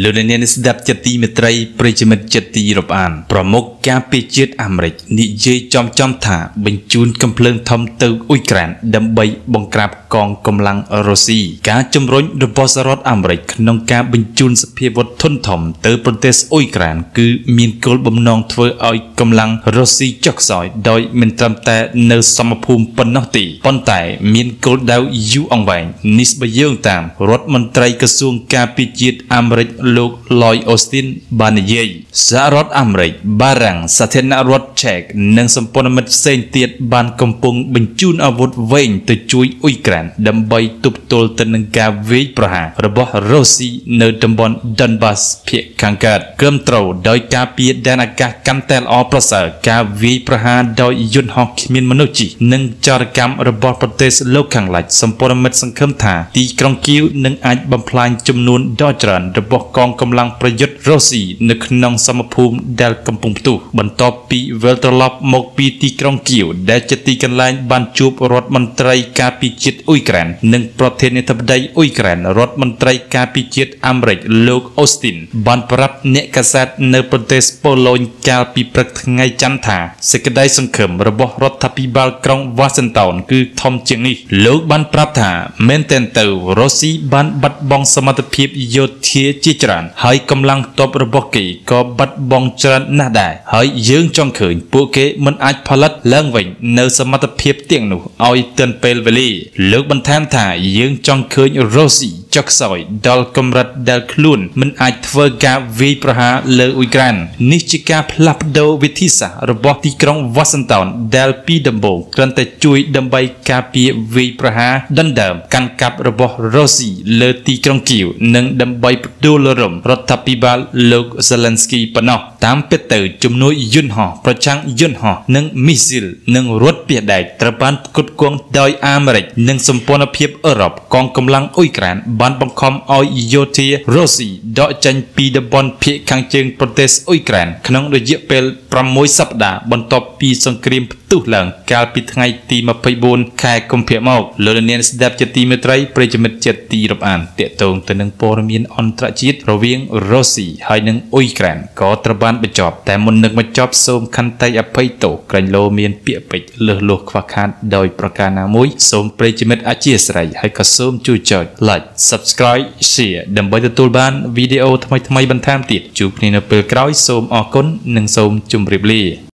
លោកអ្នកនាងស្ដាប់ចិត្តទីមេត្រីប្រិយមិត្តចិត្តទីរាប់អានប្រមុខការពារជាតិអាមេរិកនិយាយចំចំថាបញ្ជូនកំភ្លើងធំទៅអ៊ុយក្រែនដើម្បីបង្ក្រាបកងកម្លាំងរុស្ស៊ីការជំរុញរបស់សហរដ្ឋអាមេរិកក្នុងការបញ្ជូនសភាវុធធុនធំទៅប្រទេសអ៊ុយក្រែនគឺមានគោលបំណងធ្វើឲ្យកម្លាំងរុស្ស៊ីចុះខ្សោយដោយមិនត្រឹមតែនៅសមភូមិប៉ុណ្ណោះទេប៉ុន្តែមានគោលដៅយូរអង្វែងនេះបើយើងតាមរដ្ឋមន្ត្រីក្រសួងការពារជាតិអាមេរិកលោក Lloyd Austin បាននិយាយសហរដ្ឋអាមេរិកបារាំងសាធារណរដ្ឋឆែកនិងសម្ព័ន្ធមិត្តផ្សេងទៀតបានកំពុងបញ្ជូនអាវុធវែងទៅជួយអ៊ុយក្រែនដើម្បីទប់ទល់ទៅនឹងការវាយប្រហាររបស់រុស្ស៊ីនៅតំបន់ Donbas ភាគខាងកើតក្រឹមត្រូវដោយការពារដែនអាកាសកាន់តែល្អប្រសើរការវាយប្រហារដោយយន្តហោះគ្មានមនុស្សជិះនិងចរកម្មរបស់ប្រទេសលោកខាងលិចសម្ព័ន្ធមិត្តសង្ឃឹមថាទីក្រុងគៀវនឹងអាចបំផ្លាញចំនួនដ៏ច្រើនរបស់កងកម្លាំងប្រយុទ្ធរុស្ស៊ីនៅក្នុងសមភូមិដែលកំពុងផ្ទុះបន្ទាប់ពីវិលត្រឡប់មកពីទីក្រុងគៀវដែលជាទីកន្លែងបានជួបរដ្ឋមន្ត្រីការពារជាតិអ៊ុយក្រែននិងប្រធានាធិបតីអ៊ុយក្រែនរដ្ឋមន្ត្រីការពារជាតិអាមេរិកលោកអូស្ទីនបានប្រាប់អ្នកកាសែតនៅប្រទេសប៉ូឡូញកាលពីព្រឹកថ្ងៃច័ន្ទថាសេចក្តីសង្ឃឹមរបស់រដ្ឋាភិបាលក្រុងវ៉ាស៊ីនតោនគឺធំជាងនេះលោកបានប្រាប់ថាមែនទែនទៅរុស្ស៊ីបានបាត់បង់សមត្ថភាពយោធាជាច្រើន ហើយកម្លាំងទ័ពរបស់គេក៏បាត់បង់ច្រើនណាស់ដែរហើយយើងចង់ឃើញពួកគេមិនអាចផលិតឡើងវិញនៅសមត្ថភាពទាំងនោះឲ្យទាន់ពេលវេលាលោកបន្ថែមថាយើងចង់ឃើញរុស្ស៊ី ចុះខ្សោយដល់កម្រិតដែលខ្លួនមិនអាចធ្វើការវាយប្រហារលើអ៊ុយក្រែននេះជាការផ្លាស់ប្ដូរវិធីសាស្ត្ររបស់ទីក្រុង Washington ដែលពីដំបូងគ្រាន់តែជួយដើម្បីការពារវាយប្រហារដណ្ដើមកាន់កាប់របស់រុស្ស៊ីលើទីក្រុងគៀវនិងដើម្បីផ្ដួលរំរដ្ឋាភិបាលលោក Zelensky ប៉ុណ្ណោះ តាមពិតទៅជំនួយយន្តហោះប្រឆាំងយន្តហោះនិងមីស៊ីលនិងរថពាសដែកត្រូវបានផ្គត់ផ្គង់ដោយអាមេរិកនិងសម្ព័ន្ធភាពអឺរ៉ុបកងកម្លាំងអ៊ុយក្រែនបានបង្ខំឲ្យយោធារុស្ស៊ីដកចេញពីតំបន់ភាគខាងជើងប្រទេសអ៊ុយក្រែនក្នុងរយៈពេល6សប្តាហ៍បន្ទាប់ពីសង្គ្រាមផ្ទុះឡើងកាលពីថ្ងៃទី24ខែកុម្ភៈមកលោកនាងស្ដាប់ជាទីមេត្រីប្រិយមិត្តជាទីរាប់អានតកតងទៅនឹងព័ត៌មានអន្តរជាតិរវាងរុស្ស៊ីហើយនិងអ៊ុយក្រែនក៏ត្រូវបានបញ្ចប់តែមុននឹងបញ្ចប់សូមខន្តីអភ័យទោសក្រែងលោមានពាក្យពេចន៍លើសលោះខ្វះខាតដោយប្រការណាមួយសូមប្រិយមិត្តអធិស្ឋានហើយក៏សូមជួយចុច like subscribe share ដើម្បីទទួលបានវីដេអូថ្មីៗបន្ថែមទៀតជួបគ្នានៅពេលក្រោយសូមអរគុណនិងសូមជម្រាបលា